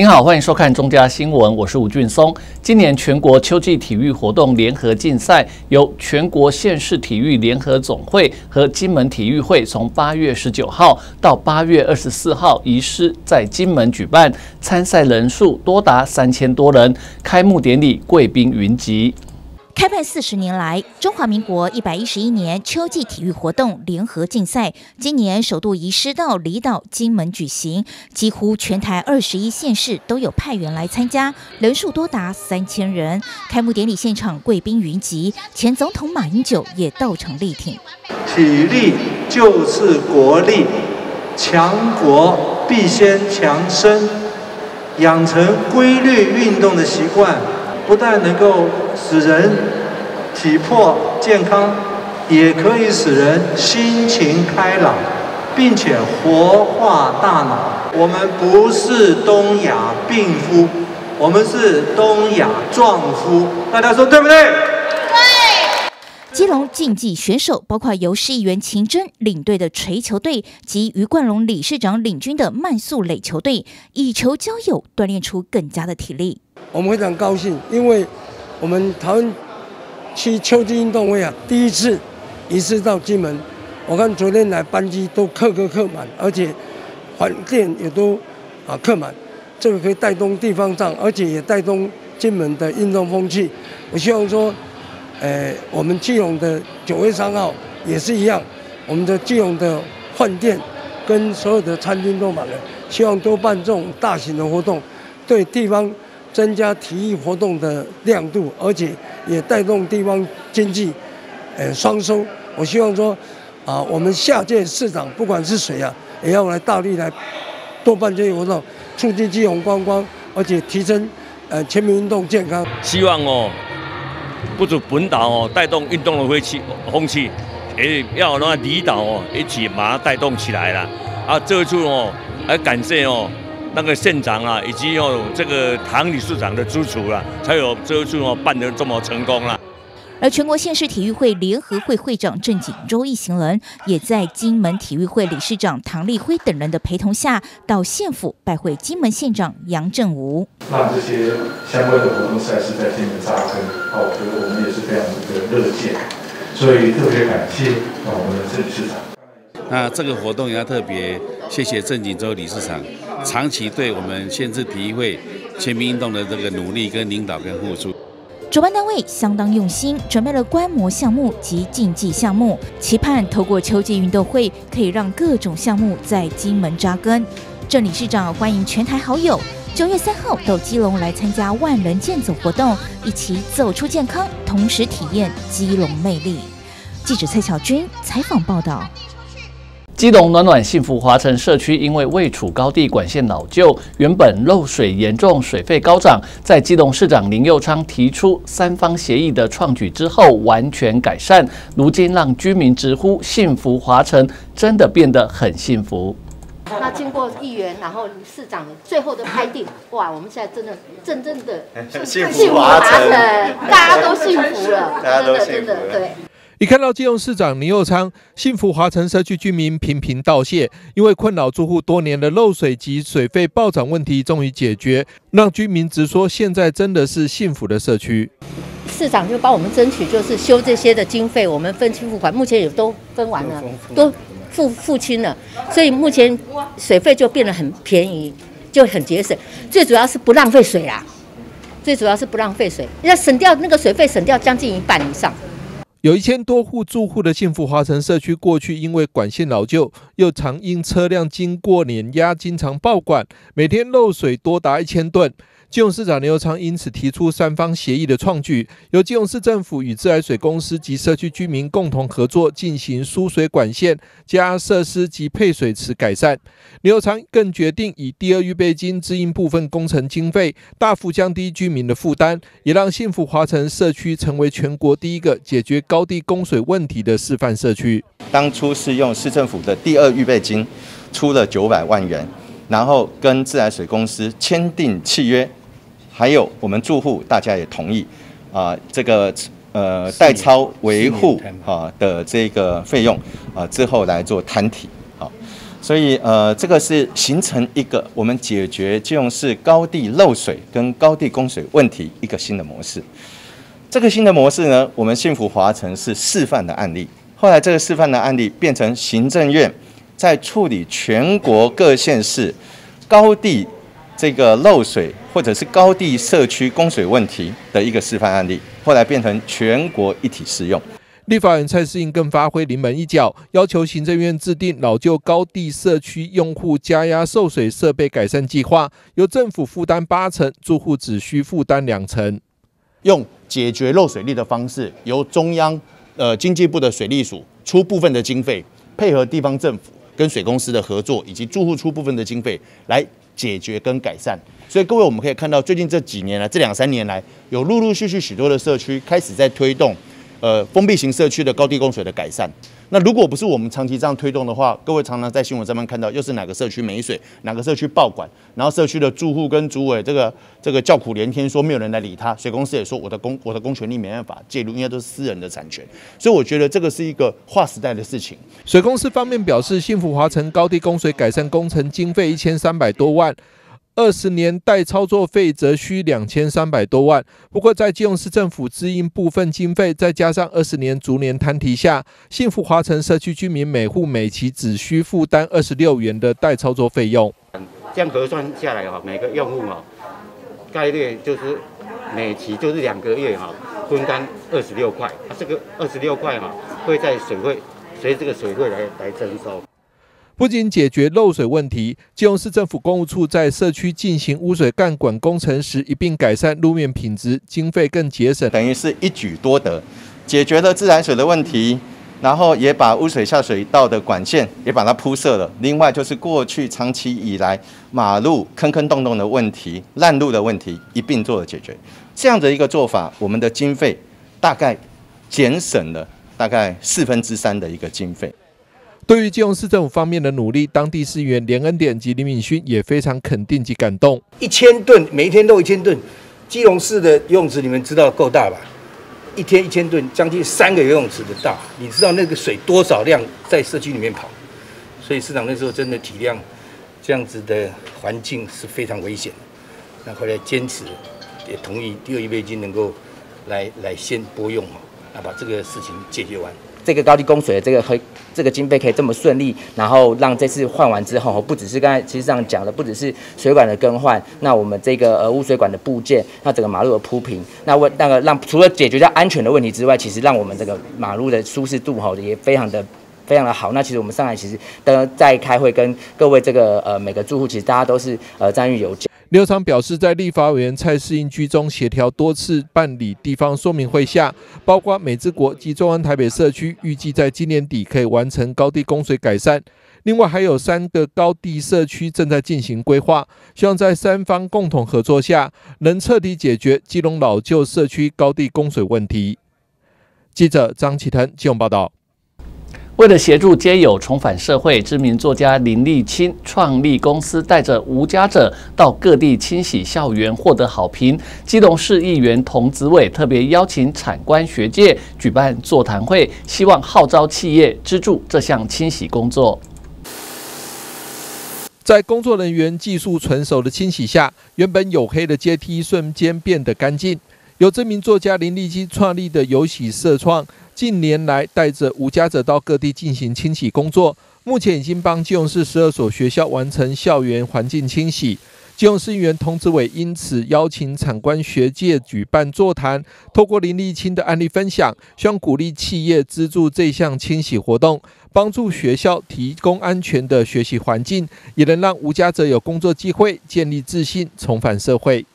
您好，欢迎收看中嘉新闻，我是吴俊松。今年全国秋季体育活动联合竞赛由全国县市体育联合总会和金门体育会从八月十九号到八月二十四号移师在金门举办，参赛人数多达三千多人，开幕典礼贵宾云集。开办四十年来，中华民国一百一十一年秋季体育活动联合竞赛，今年首度移师到离岛金门举行，几乎全台二十一县市都有派员来参加，人数多达三千人。开幕典礼现场贵宾云集，前总统马英九也到场力挺。体力就是国力，强国必先强身，养成规律运动的习惯。不但能够使人体魄健康，也可以使人心情开朗，并且活化大脑。我们不是东亚病夫，我们是东亚壮夫。大家说对不对？基隆竞技选手包括由市议员秦真领队的锤球队及余冠龙理事长领军的慢速垒球队，以球交友，锻炼出更加的体力。我们非常高兴，因为我们台湾去秋季运动会啊，第一次一次到金门。我看昨天来班机都客客客满，而且饭店也都啊客满。这个可以带动地方上，而且也带动金门的运动风气。我希望说，呃，我们基隆的九月三号也是一样，我们的基隆的饭店跟所有的餐厅都满了。希望多办这种大型的活动，对地方。增加体育活动的亮度，而且也带动地方经济，呃，双收。我希望说，啊，我们下届市长不管是谁啊，也要来大力来多办这些活动，促进基隆观光，而且提升呃全民运动健康。希望哦，不止本岛哦带动运动的风气，风气也要让离岛哦一起把它带动起来了。啊，这次哦，还感谢哦。那个县长啊，以及有这个唐理事长的支持啊，才有这次哦办得这么成功了。而全国县市体育会联合会会长郑锦洲一行人，也在金门体育会理事长唐立辉等人的陪同下，到县府拜会金门县长杨振武。让这些相关的活动赛事在金门扎根，哦，我觉得我们也是非常的热切，所以特别感谢啊我们的郑理事长。那这个活动也要特别谢谢郑锦洲理事长。长期对我们县市体育会全民运动的这个努力跟领导跟付出，主办单位相当用心，准备了观摩项目及竞技项目，期盼透过秋季运动会可以让各种项目在金门扎根。郑理事长欢迎全台好友九月三号到基隆来参加万人健走活动，一起走出健康，同时体验基隆魅力。记者蔡小军采访报道。基隆暖暖幸福华城社区因为位处高地管线老旧，原本漏水严重，水费高涨。在基隆市长林佑昌提出三方协议的创举之后，完全改善。如今让居民直呼幸福华城真的变得很幸福。那经过议员，然后市长最后的拍定，哇，我们现在真的真正的 幸福华城，大家都幸福了，真的真的对。一看到基隆市长林佑昌，幸福华城社区居民频频道谢，因为困扰住户多年的漏水及水费暴涨问题终于解决，让居民直说现在真的是幸福的社区。市长就帮我们争取，就是修这些的经费，我们分期付款，目前也都分完了，都付付清了，所以目前水费就变得很便宜，就很节省。最主要是不浪费水啦，最主要是不浪费水，要省掉那个水费，省掉将近一半以上。有一千多户住户的幸福华城社区，过去因为管线老旧，又常因车辆经过碾压，经常爆管，每天漏水多达一千吨。基隆市长刘昌因此提出三方协议的创举，由基隆市政府与自来水公司及社区居民共同合作，进行输水管线、加设施及配水池改善。刘昌更决定以第二预备金支应部分工程经费，大幅降低居民的负担，也让幸福华城社区成为全国第一个解决高地供水问题的示范社区。当初是用市政府的第二预备金出了九百万元，然后跟自来水公司签订契约。还有我们住户，大家也同意啊，这个呃代超维护啊的这个费用啊之后来做摊体，好，所以呃，这个是形成一个我们解决基隆市高地漏水跟高地供水问题一个新的模式。这个新的模式呢，我们幸福华城是示范的案例。后来这个示范的案例变成行政院在处理全国各县市高地这个漏水或者是高地社区供水问题的一个示范案例，后来变成全国一体适用。立法院蔡适应更发挥临门一脚，要求行政院制定老旧高地社区用户加压受水设备改善计划，由政府负担八成，住户只需负担两成，用解决漏水率的方式，由中央呃经济部的水利署出部分的经费，配合地方政府跟水公司的合作，以及住户出部分的经费来解决跟改善。所以各位，我们可以看到，最近这几年来，这两三年来，有陆陆续续许多的社区开始在推动。呃，封闭型社区的高低供水的改善，那如果不是我们长期这样推动的话，各位常常在新闻上面看到，又是哪个社区没水，哪个社区爆管，然后社区的住户跟主委这个这个叫苦连天，说没有人来理他，水公司也说我的公我的公权力没办法介入，因为都是私人的产权，所以我觉得这个是一个划时代的事情。水公司方面表示，幸福华城高地供水改善工程经费一千三百多万。二十年代操作费则需两千三百多万，不过在基隆市政府支应部分经费，再加上二十年逐年摊提下，幸福华城社区居民每户每期只需负担二十六元的代操作费用。这样核算下来哈，每个用户哈，概率就是每期就是两个月哈，分担二十六块。这个二十六块哈，会在水费随这个水费来来征收。不仅解决漏水问题，基隆市政府公务处在社区进行污水干管工程时，一并改善路面品质，经费更节省，等于是一举多得，解决了自来水的问题，然后也把污水下水道的管线也把它铺设了。另外就是过去长期以来马路坑坑洞洞的问题、烂路的问题一并做了解决。这样的一个做法，我们的经费大概减省了大概四分之三的一个经费。对于基隆市政府方面的努力，当地市议员连恩典及李敏勋也非常肯定及感动。一千吨，每一天都一千吨。基隆市的游泳池你们知道够大吧？一天一千吨，将近三个游泳池的大。你知道那个水多少量在社区里面跑？所以市长那时候真的体谅这样子的环境是非常危险。那后来坚持也同意第二预备金能够来来先拨用嘛，那把这个事情解决完。这个高地供水的这个和这个经费可以这么顺利，然后让这次换完之后，不只是刚才其实上讲的，不只是水管的更换，那我们这个呃污水管的部件，那整个马路的铺平，那为那个让除了解决掉安全的问题之外，其实让我们这个马路的舒适度哈也非常的非常的好。那其实我们上海其实的在开会跟各位这个呃每个住户，其实大家都是呃赞誉有加。刘长表示，在立法委员蔡适英居中协调多次办理地方说明会下，包括美之国及中央台北社区，预计在今年底可以完成高地供水改善。另外，还有三个高地社区正在进行规划，希望在三方共同合作下，能彻底解决基隆老旧社区高地供水问题。记者张启腾，金融报道。为了协助街友重返社会，知名作家林立清创立公司，带着无家者到各地清洗校园，获得好评。基隆市议员童子伟特别邀请产官学界举办座谈会，希望号召企业资助这项清洗工作。在工作人员技术纯熟的清洗下，原本黝黑的阶梯瞬间变得干净。由知名作家林立清创立的有喜社创。近年来，带着无家者到各地进行清洗工作，目前已经帮基隆市十二所学校完成校园环境清洗。基隆市议员童子伟因此邀请产官学界举办座谈，透过林立清的案例分享，希望鼓励企业资助这项清洗活动，帮助学校提供安全的学习环境，也能让无家者有工作机会，建立自信，重返社会。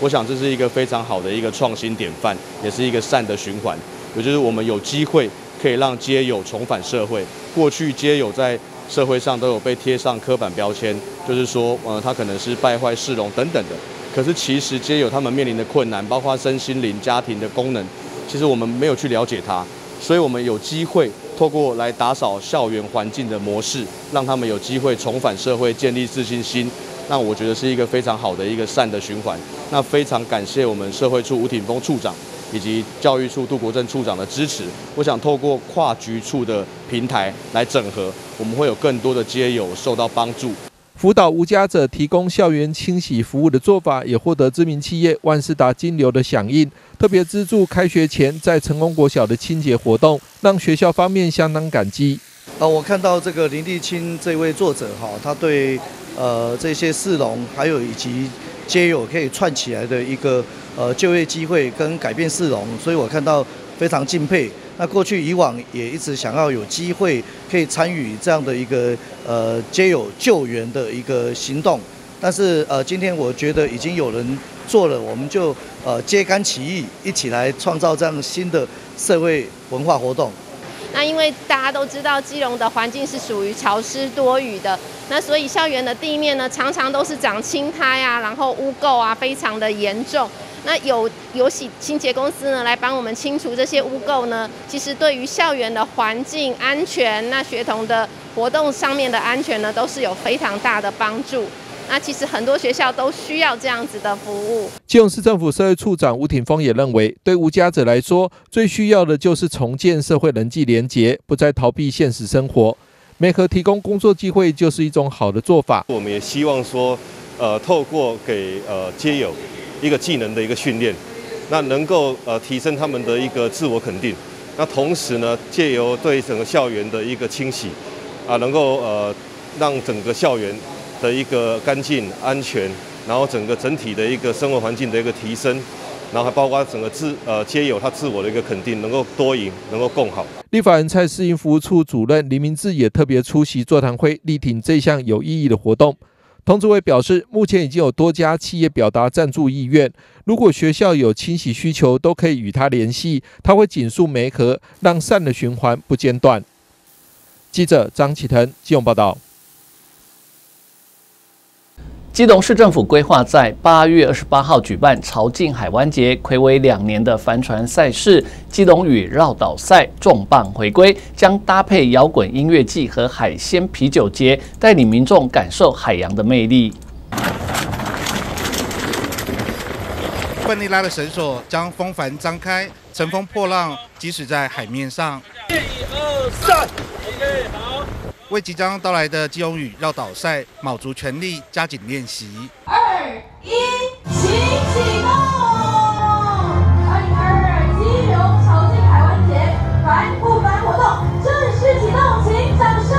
我想这是一个非常好的一个创新典范，也是一个善的循环。也就是我们有机会可以让街友重返社会。过去街友在社会上都有被贴上刻板标签，就是说，呃，他可能是败坏市容等等的。可是其实街友他们面临的困难，包括身心灵、家庭的功能，其实我们没有去了解他。所以我们有机会透过来打扫校园环境的模式，让他们有机会重返社会，建立自信心。那我觉得是一个非常好的一个善的循环。那非常感谢我们社会处吴挺峰处长。以及教育处杜国正处长的支持，我想透过跨局处的平台来整合，我们会有更多的街友受到帮助。辅导无家者提供校园清洗服务的做法，也获得知名企业万事达金流的响应，特别资助开学前在成功国小的清洁活动，让学校方面相当感激。啊，我看到这个林立清这位作者哈，他对呃这些市容还有以及街友可以串起来的一个呃就业机会跟改变市容，所以我看到非常敬佩。那过去以往也一直想要有机会可以参与这样的一个呃皆有救援的一个行动，但是呃今天我觉得已经有人做了，我们就呃揭竿起义，一起来创造这样新的社会文化活动。那因为大家都知道基隆的环境是属于潮湿多雨的，那所以校园的地面呢常常都是长青苔啊，然后污垢啊非常的严重。那有有洗清洁公司呢来帮我们清除这些污垢呢，其实对于校园的环境安全，那学童的活动上面的安全呢，都是有非常大的帮助。那其实很多学校都需要这样子的服务。基隆市政府社会处长吴挺峰也认为，对无家者来说，最需要的就是重建社会人际连结，不再逃避现实生活。媒合提供工作机会就是一种好的做法。我们也希望说，呃，透过给呃街友。一个技能的一个训练，那能够呃提升他们的一个自我肯定。那同时呢，借由对整个校园的一个清洗，啊，能够呃让整个校园的一个干净安全，然后整个整体的一个生活环境的一个提升，然后还包括整个自呃皆有他自我的一个肯定，能够多赢，能够更好。立法人蔡市营服务处主任林明志也特别出席座谈会，力挺这项有意义的活动。童子伟表示，目前已经有多家企业表达赞助意愿。如果学校有清洗需求，都可以与他联系，他会紧速媒合，让善的循环不间断。记者张启腾，金融报道。基隆市政府规划在八月二十八号举办潮境海湾节，暌违两年的帆船赛事——基隆屿绕岛赛重磅回归，将搭配摇滚音乐季和海鲜啤酒节，带领民众感受海洋的魅力。笨利拉的绳索将风帆张开，乘风破浪，即使在海面上。一二三，OK，好。为即将到来的基隆屿绕岛赛，卯足全力加紧练习。二一，请启动！二零二二基隆潮境海湾节帆布帆活动正式启动，请掌声！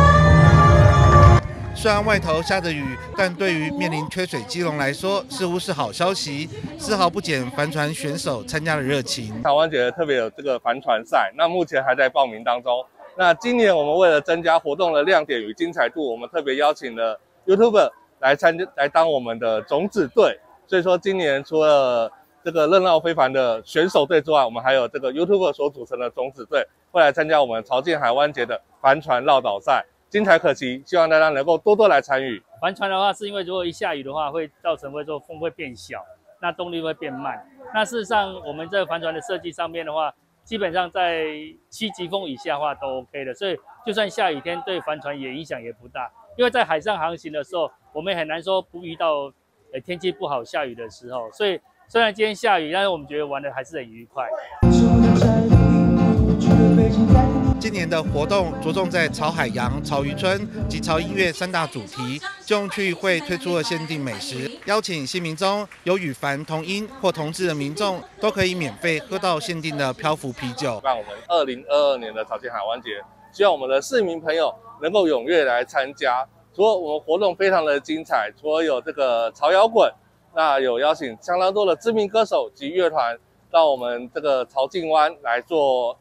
虽然外头下着雨，但对于面临缺水基隆来说，似乎是好消息，丝毫不减帆船选手参加的热情。台湾节特别有这个帆船赛，那目前还在报名当中。那今年我们为了增加活动的亮点与精彩度，我们特别邀请了 YouTuber 来参加，来当我们的种子队。所以说，今年除了这个热闹非凡的选手队之外，我们还有这个 YouTuber 所组成的种子队，会来参加我们潮境海湾节的帆船绕岛赛，精彩可期。希望大家能够多多来参与。帆船的话，是因为如果一下雨的话，会造成会说风会变小，那动力会变慢。那事实上，我们这个帆船的设计上面的话，基本上在七级风以下的话都 OK 的，所以就算下雨天对帆船也影响也不大。因为在海上航行的时候，我们很难说不遇到呃天气不好下雨的时候。所以虽然今天下雨，但是我们觉得玩的还是很愉快。今年的活动着重在潮海洋、潮渔村及潮音乐三大主题。基隆区会推出了限定美食，邀请新民中有与凡同音或同志的民众，都可以免费喝到限定的漂浮啤酒。让我们二零二二年的潮境海湾节，希望我们的市民朋友能够踊跃来参加。除了我们活动非常的精彩，除了有这个潮摇滚，那有邀请相当多的知名歌手及乐团到我们这个潮境湾来做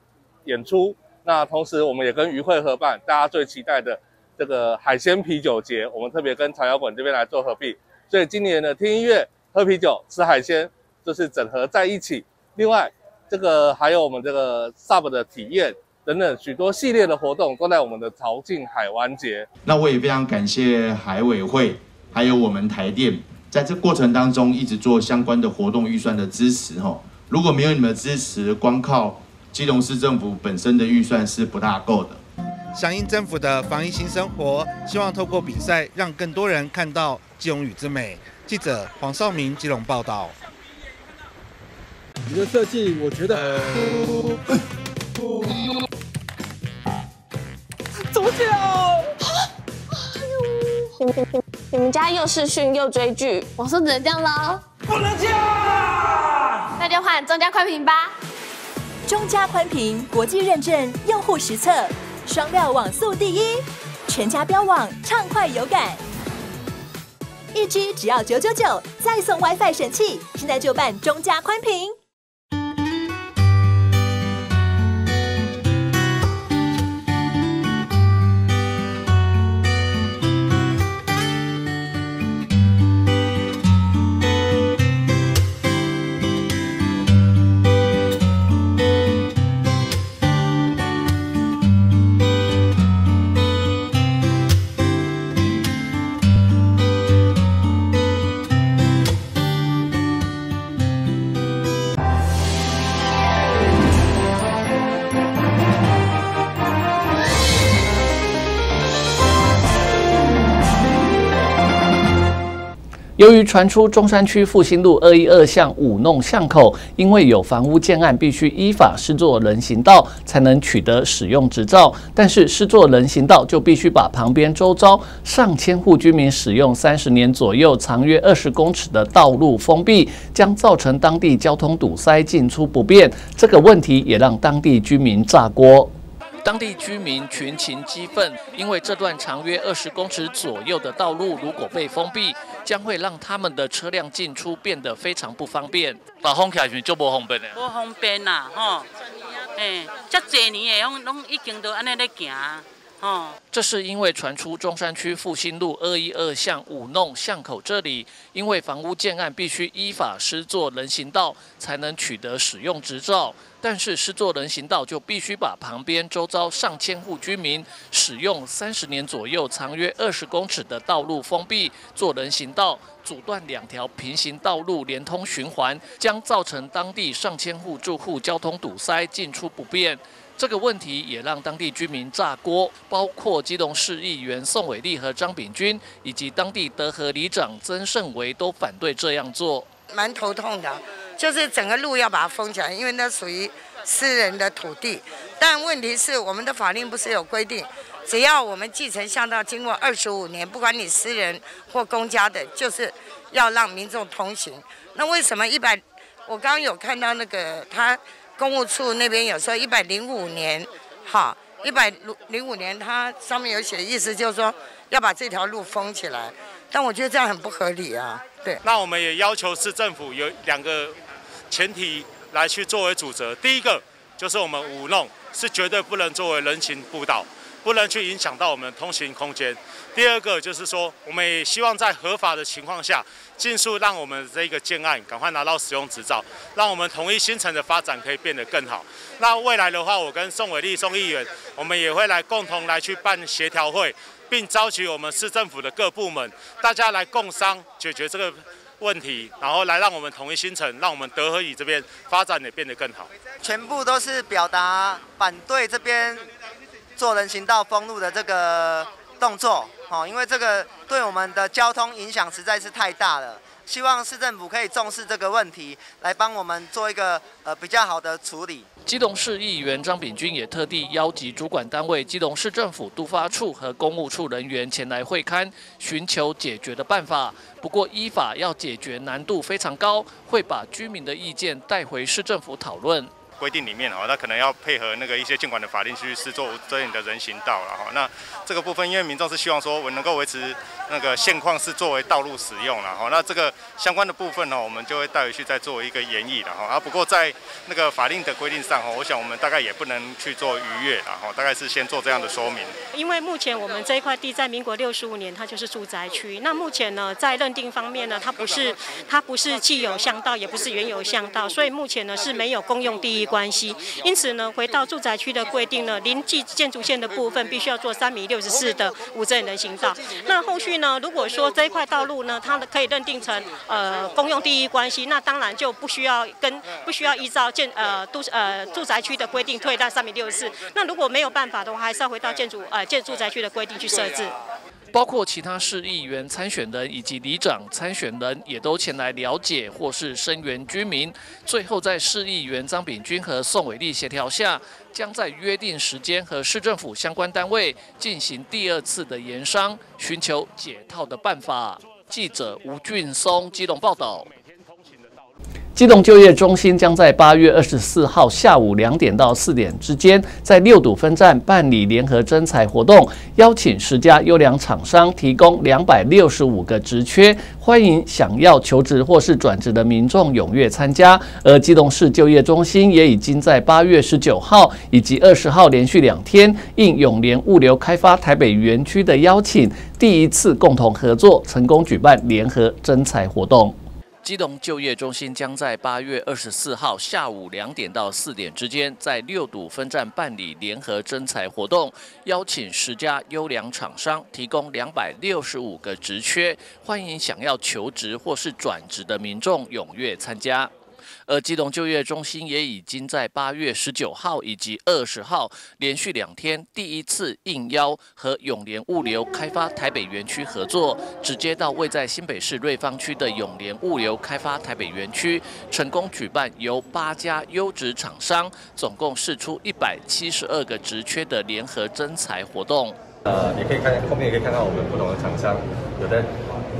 演出。那同时，我们也跟渔会合办，大家最期待的这个海鲜啤酒节，我们特别跟潮摇滚这边来做合璧。所以今年的听音乐、喝啤酒、吃海鲜，就是整合在一起。另外，这个还有我们这个 Sub 的体验等等许多系列的活动，都在我们的潮境海湾节。那我也非常感谢海委会，还有我们台电，在这过程当中一直做相关的活动预算的支持。哈，如果没有你们的支持，光靠基隆市政府本身的预算是不大够的。响应政府的防疫新生活，希望透过比赛让更多人看到基隆屿之美。记者黄少明基隆报道。你的设计我觉得。左脚。你们你们家又视讯又追剧，网速只能这样了。不能这样。那就换中加快屏吧。中加宽屏国际认证，用户实测，双料网速第一，全家标网畅快有感。一 G 只要九九九，再送 WiFi 神器，现在就办中加宽屏。由于传出中山区复兴路二一二巷五弄巷口，因为有房屋建案，必须依法施作人行道才能取得使用执照。但是施作人行道就必须把旁边周遭上千户居民使用三十年左右、长约二十公尺的道路封闭，将造成当地交通堵塞、进出不便。这个问题也让当地居民炸锅。当地居民群情激愤，因为这段长约二十公尺左右的道路如果被封闭，将会让他们的车辆进出变得非常不方便。把封起来是就不方便了。不方便呐，吼，哎，这侪年的，拢拢已经都安尼咧行。这是因为传出中山区复兴路二一二巷五弄巷口这里，因为房屋建案必须依法施作人行道才能取得使用执照，但是施作人行道就必须把旁边周遭上千户居民使用三十年左右、长约二十公尺的道路封闭做人行道，阻断两条平行道路连通循环，将造成当地上千户住户交通堵塞、进出不便。这个问题也让当地居民炸锅，包括基隆市议员宋伟立和张炳军，以及当地德和里长曾胜维都反对这样做。蛮头痛的，就是整个路要把它封起来，因为那属于私人的土地。但问题是，我们的法令不是有规定，只要我们继承巷道经过二十五年，不管你私人或公家的，就是要让民众通行。那为什么一百？我刚刚有看到那个他。公务处那边有说一百零五年，哈，一百零五年，它上面有写，意思就是说要把这条路封起来，但我觉得这样很不合理啊。对，那我们也要求市政府有两个前提来去作为主责，第一个就是我们五弄是绝对不能作为人行步道。不能去影响到我们通行空间。第二个就是说，我们也希望在合法的情况下，尽速让我们这个建案赶快拿到使用执照，让我们同一新城的发展可以变得更好。那未来的话，我跟宋伟立宋议员，我们也会来共同来去办协调会，并召集我们市政府的各部门，大家来共商解决这个问题，然后来让我们同一新城，让我们德和乙这边发展也变得更好。全部都是表达反对这边。做人行道封路的这个动作，哦，因为这个对我们的交通影响实在是太大了。希望市政府可以重视这个问题，来帮我们做一个呃比较好的处理。基隆市议员张炳军也特地邀集主管单位基隆市政府督发处和公务处人员前来会勘，寻求解决的办法。不过依法要解决难度非常高，会把居民的意见带回市政府讨论。规定里面哦，那可能要配合那个一些监管的法令去试做这样的人行道了哈。那这个部分，因为民众是希望说我能够维持那个现况是作为道路使用了哈。那这个相关的部分呢，我们就会带回去再做一个演绎了哈。啊，不过在那个法令的规定上哈，我想我们大概也不能去做逾越了哈。大概是先做这样的说明。因为目前我们这一块地在民国六十五年它就是住宅区，那目前呢在认定方面呢，它不是它不是既有巷道，也不是原有巷道，所以目前呢是没有公用第一关系。因此呢，回到住宅区的规定呢，临近建筑线的部分必须要做三米六十四的无证人行道。那后续呢，如果说这一块道路呢，它可以认定成呃公用第一关系，那当然就不需要跟不需要依照建呃都呃住宅区的规定退到三米六十四。那如果没有办法的话，还是要回到建筑呃建住宅区的规定去设置。包括其他市议员参选人以及里长参选人也都前来了解或是声援居民。最后在市议员张炳军和宋伟立协调下，将在约定时间和市政府相关单位进行第二次的研商，寻求解套的办法。记者吴俊松基隆报道。机动就业中心将在八月二十四号下午两点到四点之间，在六堵分站办理联合征才活动，邀请十家优良厂商提供两百六十五个职缺，欢迎想要求职或是转职的民众踊跃参加。而机动市就业中心也已经在八月十九号以及二十号连续两天，应永联物流开发台北园区的邀请，第一次共同合作，成功举办联合征才活动。基隆就业中心将在八月二十四号下午两点到四点之间，在六堵分站办理联合征才活动，邀请十家优良厂商提供两百六十五个职缺，欢迎想要求职或是转职的民众踊跃参加。而基隆就业中心也已经在八月十九号以及二十号连续两天，第一次应邀和永联物流开发台北园区合作，直接到位在新北市瑞芳区的永联物流开发台北园区，成功举办由八家优质厂商总共试出一百七十二个职缺的联合征才活动。呃，也可以看后面也可以看到我们不同的厂商有的。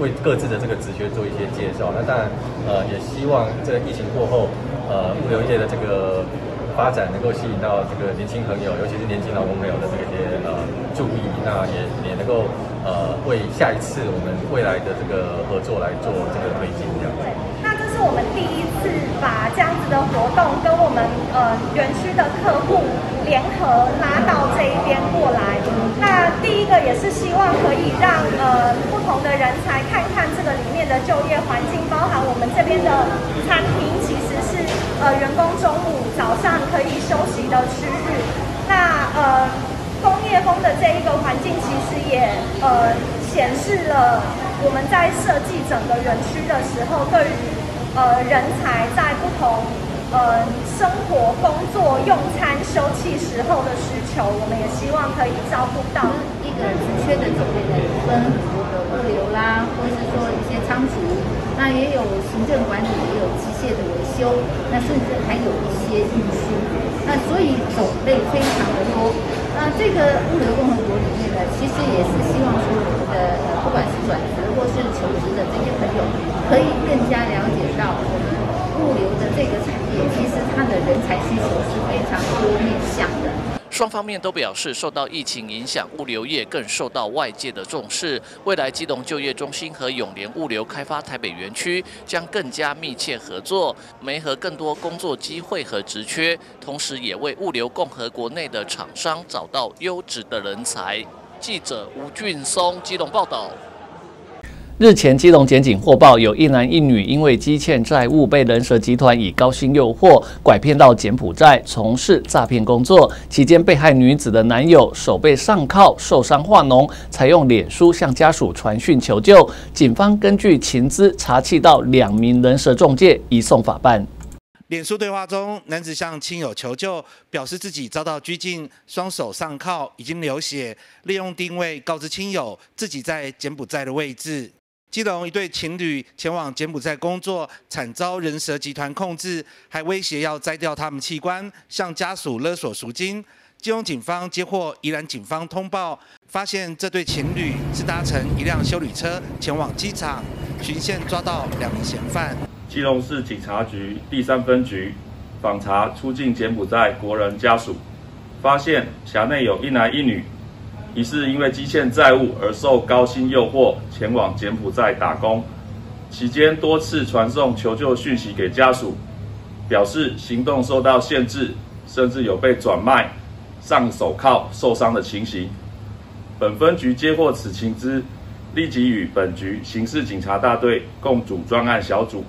为各自的这个职缺做一些介绍，那当然，呃，也希望这个疫情过后，呃，物流业的这个发展能够吸引到这个年轻朋友，尤其是年轻老工朋友的这些呃注意，那也也能够呃为下一次我们未来的这个合作来做这个推进，这样。那这是我们第一次把这样子的活动跟我们呃园区的客户联合拉到这一边过来。那第一个也是希望可以让人才看看这个里面的就业环境，包含我们这边的餐厅其实是呃员工中午早上可以休息的区域。那呃工业风的这一个环境其实也呃显示了我们在设计整个园区的时候，对于呃人才在不同。呃，生活、工作、用餐、休憩时候的需求，我们也希望可以照顾到一个职缺的种类呢，分物流啦，或是说一些仓储，那也有行政管理，也有机械的维修，那甚至还有一些运输，那所以种类非常的多。那这个物流共和国里面呢，其实也是希望说我们的呃，不管是转职或是求职的这些朋友，可以更加了解到我们物流的这个产业。其实它的人才需求是非常多面向的。双方面都表示，受到疫情影响，物流业更受到外界的重视。未来基隆就业中心和永联物流开发台北园区将更加密切合作，媒合更多工作机会和职缺，同时也为物流共和国内的厂商找到优质的人才。记者吴俊松基隆报道。日前，基隆检警获报，有一男一女因为积欠债务，被人蛇集团以高薪诱惑，拐骗到柬埔寨从事诈骗工作。期间，被害女子的男友手被上铐，受伤化脓，采用脸书向家属传讯求救。警方根据情资查缉到两名人蛇中介，移送法办。脸书对话中，男子向亲友求救，表示自己遭到拘禁，双手上铐，已经流血，利用定位告知亲友自己在柬埔寨的位置。基隆一对情侣前往柬埔寨工作，惨遭人蛇集团控制，还威胁要摘掉他们器官，向家属勒索赎金。基隆警方接获宜兰警方通报，发现这对情侣是搭乘一辆修理车前往机场，巡线抓到两名嫌犯。基隆市警察局第三分局访查出境柬埔寨国人家属，发现辖内有一男一女。疑似因为积欠债务而受高薪诱惑前往柬埔寨打工，期间多次传送求救讯息给家属，表示行动受到限制，甚至有被转卖、上手铐受伤的情形。本分局接获此情资，立即与本局刑事警察大队共组专案小组，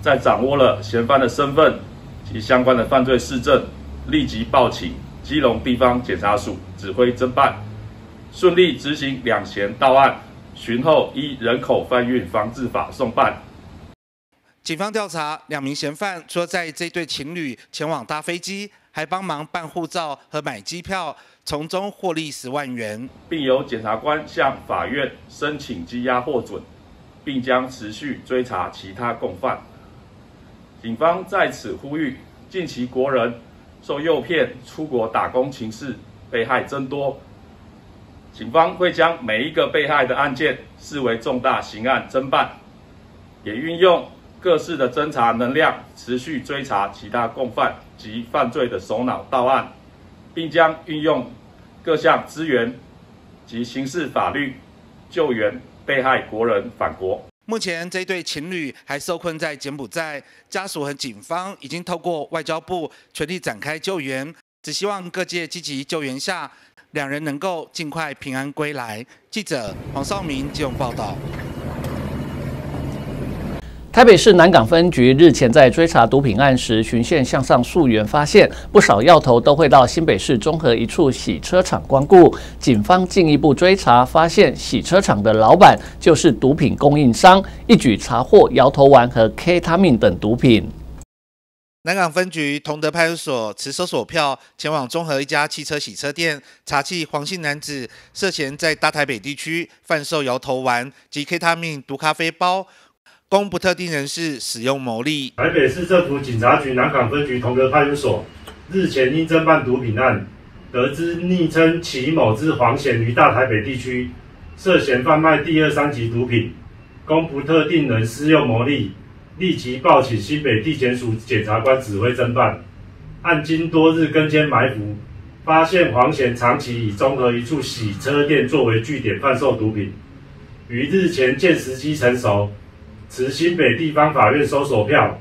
在掌握了嫌犯的身份及相关的犯罪事证，立即报请基隆地方检察署指挥侦办。顺利执行两嫌到案，寻后依人口贩运防治法送办。警方调查，两名嫌犯除了在这对情侣前往搭飞机，还帮忙办护照和买机票，从中获利十万元，并由检察官向法院申请羁押获准，并将持续追查其他共犯。警方在此呼吁，近期国人受诱骗出国打工情事被害增多，警方会将每一个被害的案件视为重大刑案侦办，也运用。各式的侦查能量，持续追查其他共犯及犯罪的首脑到案，并将运用各项资源及刑事法律救援被害国人返国。目前这对情侣还受困在柬埔寨，家属和警方已经透过外交部全力展开救援，只希望各界积极救援下，两人能够尽快平安归来。记者黄少明接用报道。台北市南港分局日前在追查毒品案时，循线向上溯源，发现不少药头都会到新北市中和一处洗车厂光顾。警方进一步追查，发现洗车厂的老板就是毒品供应商，一举查获摇头丸和 K 他命等毒品。南港分局同德派出所持搜索票前往中和一家汽车洗车店，查缉黄姓男子涉嫌在大台北地区贩售摇头丸及 K 他命毒咖啡包。供不特定人士使用牟利。台北市政府警察局南港分局同德派出所日前因侦办毒品案，得知昵称齐某之黄显于大台北地区涉嫌贩卖第二三级毒品，供不特定人私用牟利，立即报请新北地检署检察官指挥侦办。案经多日跟监埋伏，发现黄贤长期以综合一处洗车店作为据点贩售毒品，于日前见时机成熟。持新北地方法院搜索票，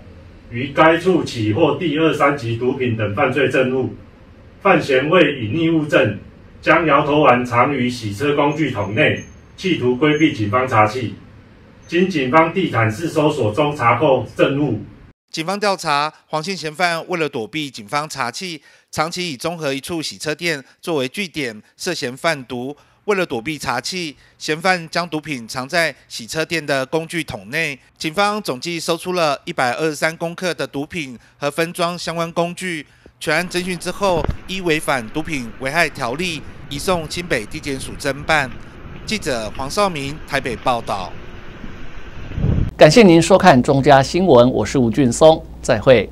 于该处起获第二、三级毒品等犯罪证物。范贤为隐匿物证，将摇头丸藏于洗车工具桶内，企图规避警方查缉。经警方地毯式搜索中查扣证物。警方调查，黄姓嫌犯为了躲避警方查缉，长期以综合一处洗车店作为据点，涉嫌贩毒。为了躲避查缉，嫌犯将毒品藏在洗车店的工具桶内。警方总计搜出了一百二十三公克的毒品和分装相关工具。全案侦讯之后，依违反毒品危害条例，移送清北地检署侦办。记者黄少明台北报道。感谢您收看中嘉新闻，我是吴俊松，再会。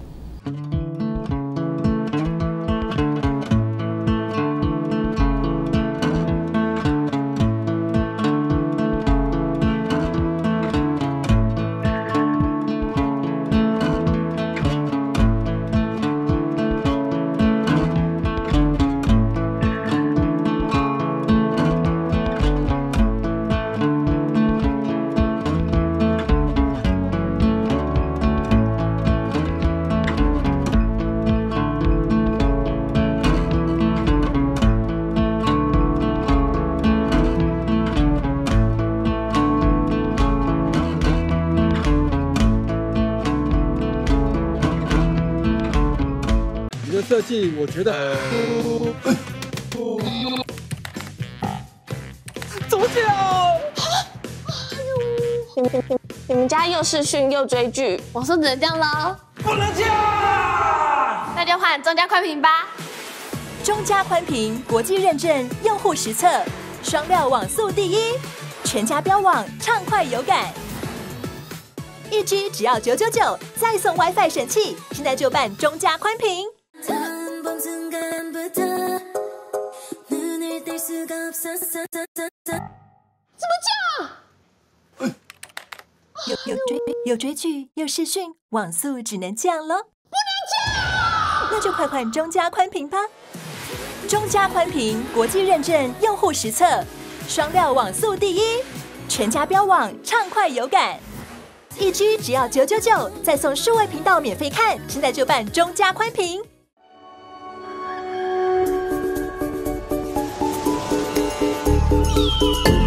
设计我觉得，怎么讲？你们你们家又视讯又追剧，网速只能这样了？不能这样！那就换中加宽屏吧。中加宽屏国际认证，用户实测，双料网速第一，全家标网畅快有感，一 G 只要九九九，再送 WiFi 神器，现在就办中加宽屏。讲？有有追有追剧有视讯，网速只能降了。不能降！那就快换中加宽屏吧。中加宽屏国际认证，用户实测，双料网速第一，全家标网畅快有感，一 G 只要九九九，再送数位频道免费看，现在就办中加宽屏。在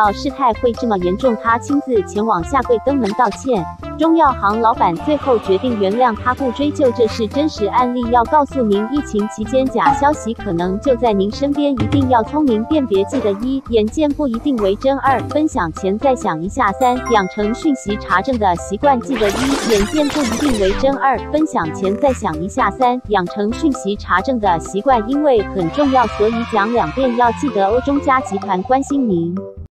事态会这么严重，他亲自前往下跪登门道歉。中药行老板最后决定原谅他，不追究，这是真实案例。要告诉您，疫情期间假消息可能就在您身边，一定要聪明辨别。记得一，眼见不一定为真；二，分享前再想一下；三，养成讯息查证的习惯。记得一，眼见不一定为真；二，分享前再想一下；三，养成讯息查证的习惯，因为很重要，所以讲两遍。要记得，欧中家集团关心您。